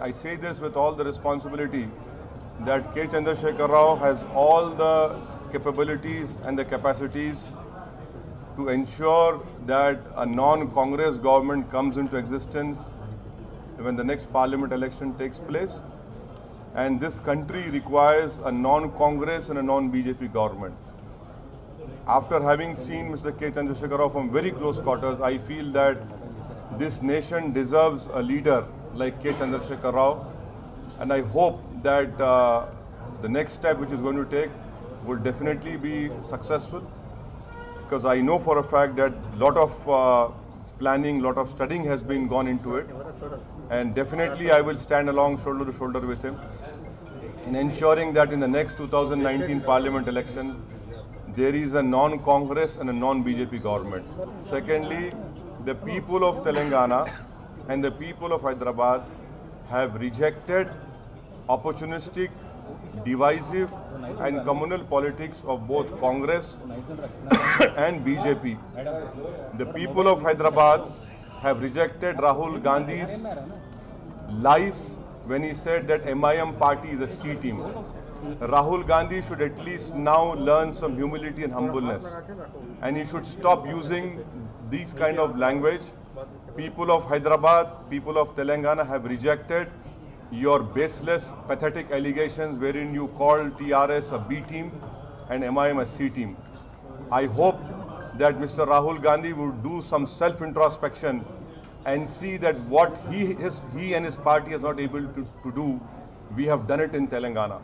I say this with all the responsibility that K. Chandrasekhar Rao has all the capabilities and the capacities to ensure that a non-Congress government comes into existence when the next parliament election takes place. And this country requires a non-Congress and a non-BJP government. After having seen Mr. K. Chandrasekhar Rao from very close quarters, I feel that this nation deserves a leader like K. Chandrasekhar Rao. And I hope that uh, the next step which is going to take will definitely be successful because I know for a fact that a lot of uh, planning, lot of studying has been gone into it. And definitely I will stand along shoulder to shoulder with him in ensuring that in the next 2019 parliament election, there is a non-Congress and a non-BJP government. Secondly, the people of Telangana and the people of Hyderabad have rejected opportunistic, divisive and communal politics of both Congress and BJP. The people of Hyderabad have rejected Rahul Gandhi's lies when he said that MIM party is a C team. Rahul Gandhi should at least now learn some humility and humbleness. And he should stop using these kind of language. People of Hyderabad, people of Telangana have rejected your baseless, pathetic allegations wherein you call TRS a B team and MIM a C team. I hope that Mr. Rahul Gandhi would do some self-introspection and see that what he, his, he and his party is not able to, to do, we have done it in Telangana.